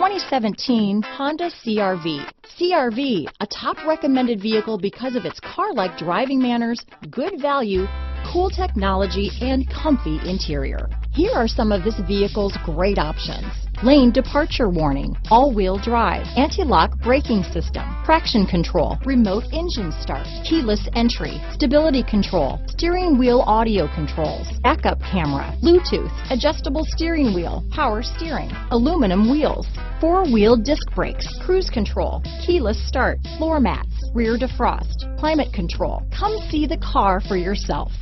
2017 Honda CRV. CRV, a top recommended vehicle because of its car-like driving manners, good value, cool technology, and comfy interior. Here are some of this vehicle's great options. Lane departure warning, all-wheel drive, anti-lock braking system, traction control, remote engine start, keyless entry, stability control, steering wheel audio controls, backup camera, Bluetooth, adjustable steering wheel, power steering, aluminum wheels, four-wheel disc brakes, cruise control, keyless start, floor mats, rear defrost, climate control. Come see the car for yourself.